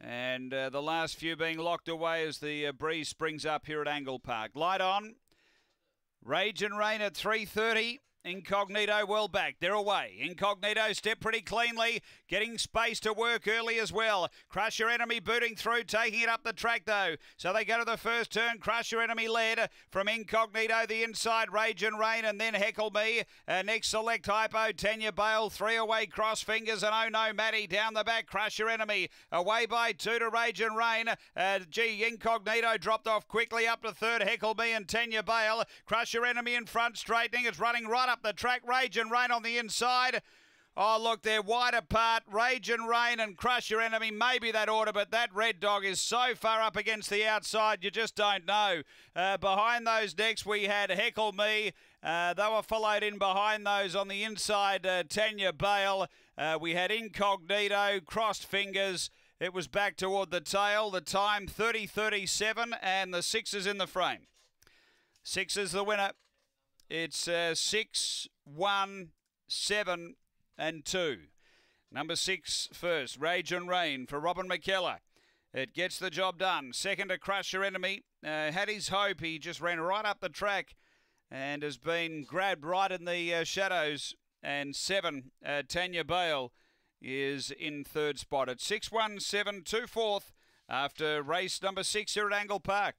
And uh, the last few being locked away as the uh, breeze springs up here at Angle Park. Light on. Rage and Rain at 3.30. Incognito well back. They're away. Incognito step pretty cleanly, getting space to work early as well. Crush your enemy booting through, taking it up the track though. So they go to the first turn. Crush your enemy led from Incognito the inside. Rage and Rain and then Heckle Me. Uh, next select hypo. Tanya Bale three away. Crossed Fingers and oh no, Maddie down the back. Crush your enemy away by two to Rage and Rain. Uh, gee, Incognito dropped off quickly up to third. Heckle Me and Tanya Bale. Crush your enemy in front, straightening. It's running right up the track. Rage and Rain on the inside. Oh, look, they're wide apart. Rage and Rain and Crush Your Enemy. Maybe that order, but that red dog is so far up against the outside, you just don't know. Uh, behind those decks, we had Heckle Me. Uh, they were followed in behind those on the inside, uh, Tanya Bale. Uh, we had Incognito, Crossed Fingers. It was back toward the tail. The time 30 37, and the six is in the frame. Six is the winner. It's uh, six, one, seven, and two. Number six first, Rage and Rain for Robin McKellar. It gets the job done. Second to Crush Your Enemy. Uh, had his hope. He just ran right up the track and has been grabbed right in the uh, shadows. And seven, uh, Tanya Bale is in third spot at six one seven two fourth after race number six here at Angle Park.